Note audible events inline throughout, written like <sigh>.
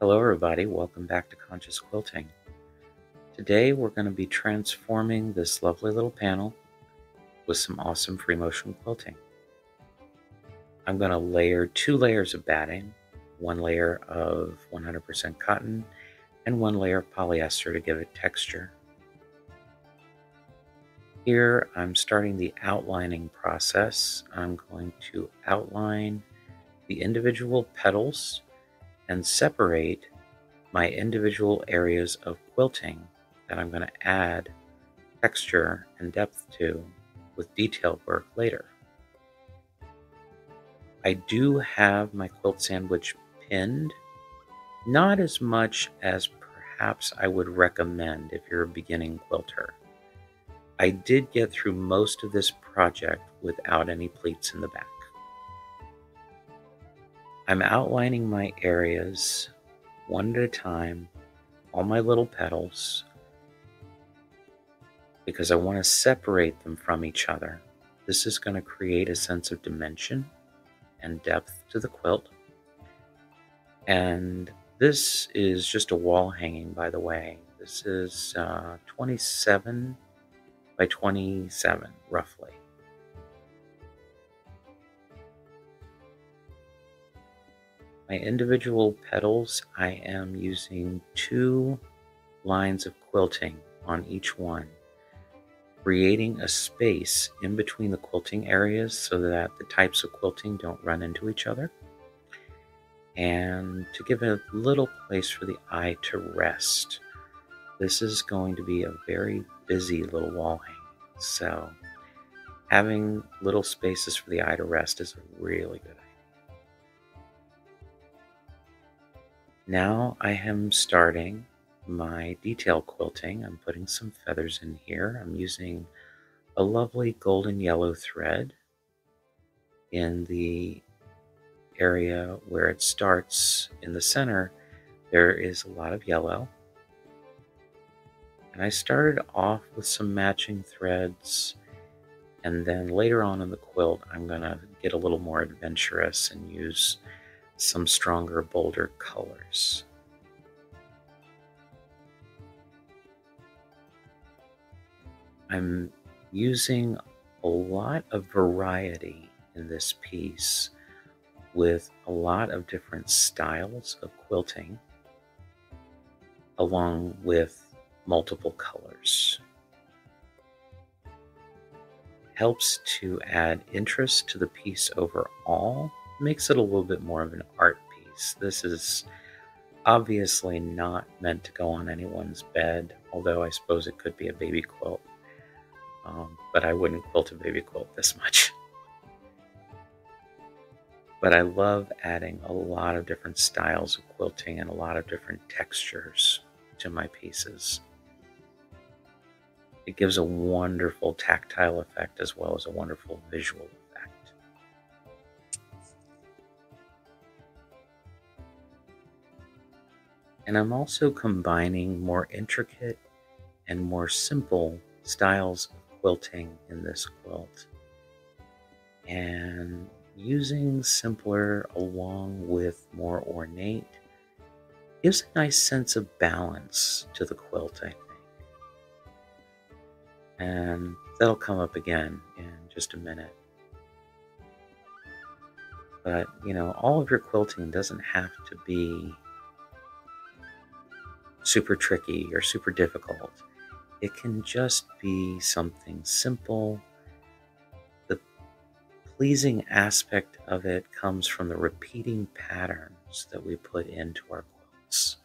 Hello, everybody. Welcome back to Conscious Quilting. Today, we're going to be transforming this lovely little panel with some awesome free motion quilting. I'm going to layer two layers of batting, one layer of 100% cotton, and one layer of polyester to give it texture. Here, I'm starting the outlining process. I'm going to outline the individual petals and separate my individual areas of quilting that I'm going to add texture and depth to with detail work later. I do have my quilt sandwich pinned, not as much as perhaps I would recommend if you're a beginning quilter. I did get through most of this project without any pleats in the back. I'm outlining my areas one at a time, all my little petals, because I want to separate them from each other. This is going to create a sense of dimension and depth to the quilt. And this is just a wall hanging, by the way. This is uh, 27 by 27, roughly. My individual petals, I am using two lines of quilting on each one, creating a space in between the quilting areas so that the types of quilting don't run into each other, and to give a little place for the eye to rest. This is going to be a very busy little wall hang, so having little spaces for the eye to rest is a really good idea. Now I am starting my detail quilting. I'm putting some feathers in here. I'm using a lovely golden yellow thread in the area where it starts in the center. There is a lot of yellow. And I started off with some matching threads. And then later on in the quilt, I'm going to get a little more adventurous and use some stronger, bolder colors. I'm using a lot of variety in this piece with a lot of different styles of quilting along with multiple colors. Helps to add interest to the piece overall makes it a little bit more of an art piece. This is obviously not meant to go on anyone's bed, although I suppose it could be a baby quilt. Um, but I wouldn't quilt a baby quilt this much. <laughs> But I love adding a lot of different styles of quilting and a lot of different textures to my pieces. It gives a wonderful tactile effect as well as a wonderful visual And I'm also combining more intricate and more simple styles of quilting in this quilt. And using simpler along with more ornate gives a nice sense of balance to the quilt, I think. And that'll come up again in just a minute. But, you know, all of your quilting doesn't have to be super tricky or super difficult. It can just be something simple. The pleasing aspect of it comes from the repeating patterns that we put into our quilts.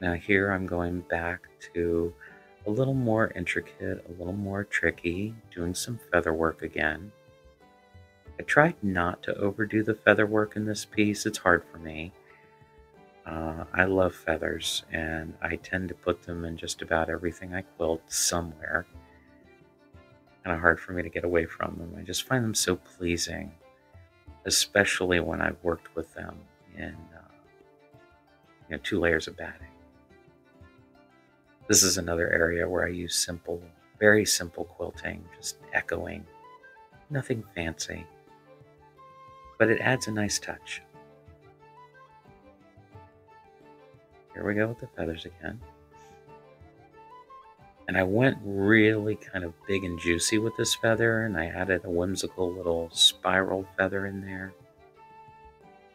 Now, here I'm going back to a little more intricate, a little more tricky, doing some feather work again. I tried not to overdo the feather work in this piece. It's hard for me. Uh, I love feathers, and I tend to put them in just about everything I quilt somewhere. Kind of hard for me to get away from them. I just find them so pleasing, especially when I've worked with them in uh, you know, two layers of batting. This is another area where I use simple, very simple quilting, just echoing, nothing fancy, but it adds a nice touch. Here we go with the feathers again. And I went really kind of big and juicy with this feather, and I added a whimsical little spiral feather in there.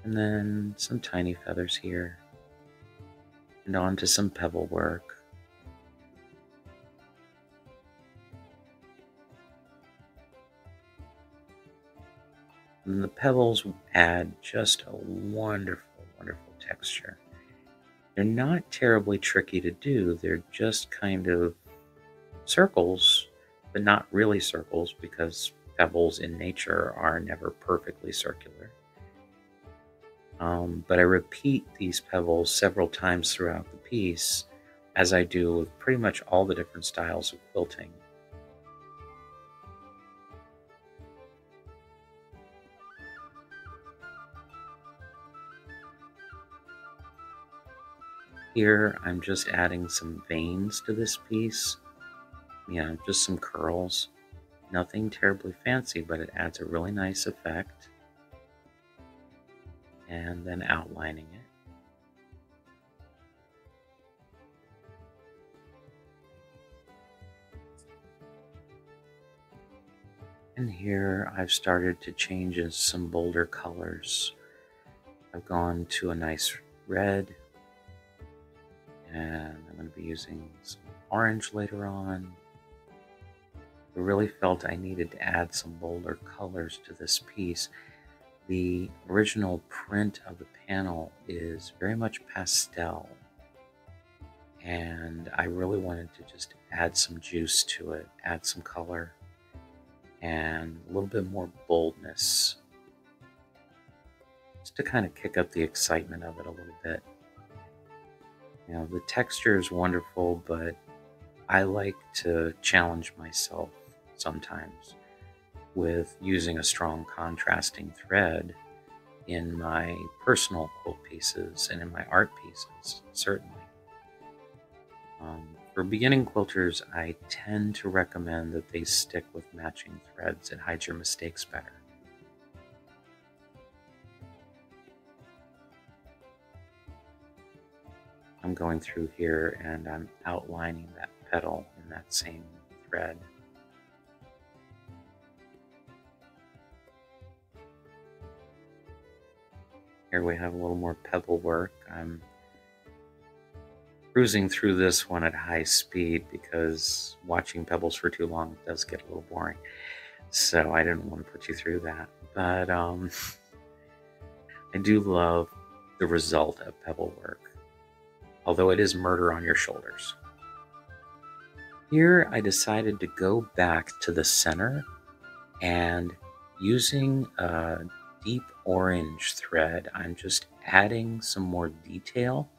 And then some tiny feathers here. And on to some pebble work. And the pebbles add just a wonderful, wonderful texture. They're not terribly tricky to do. They're just kind of circles, but not really circles because pebbles in nature are never perfectly circular. Um, but I repeat these pebbles several times throughout the piece, as I do with pretty much all the different styles of quilting. Here, I'm just adding some veins to this piece know, just some curls. Nothing terribly fancy, but it adds a really nice effect. And then outlining it. And here I've started to change some bolder colors. I've gone to a nice red and I'm going to be using some orange later on I really felt I needed to add some bolder colors to this piece. The original print of the panel is very much pastel, and I really wanted to just add some juice to it, add some color, and a little bit more boldness, just to kind of kick up the excitement of it a little bit. You know, the texture is wonderful, but I like to challenge myself sometimes with using a strong contrasting thread in my personal quilt pieces and in my art pieces, certainly. Um, for beginning quilters, I tend to recommend that they stick with matching threads. It hides your mistakes better. I'm going through here and I'm outlining that petal in that same thread. Here we have a little more pebble work. I'm cruising through this one at high speed because watching pebbles for too long does get a little boring. So I didn't want to put you through that. But um, <laughs> I do love the result of pebble work, although it is murder on your shoulders. Here I decided to go back to the center and using a deep orange thread, I'm just adding some more detail.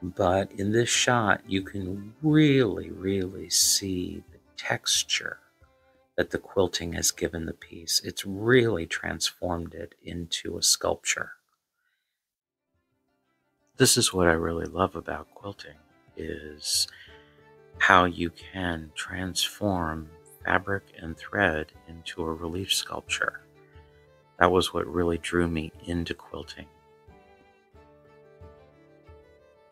But in this shot, you can really, really see the texture that the quilting has given the piece. It's really transformed it into a sculpture. This is what I really love about quilting is how you can transform fabric and thread into a relief sculpture. That was what really drew me into quilting.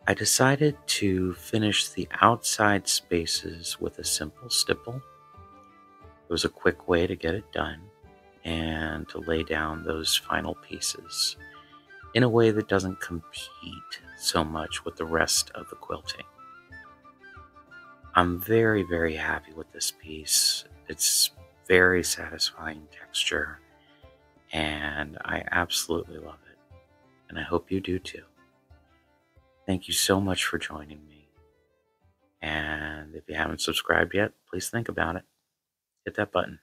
I decided to finish the outside spaces with a simple stipple. It was a quick way to get it done and to lay down those final pieces in a way that doesn't compete so much with the rest of the quilting. I'm very, very happy with this piece. It's very satisfying texture and I absolutely love it. And I hope you do too. Thank you so much for joining me. And if you haven't subscribed yet, please think about it. Hit that button.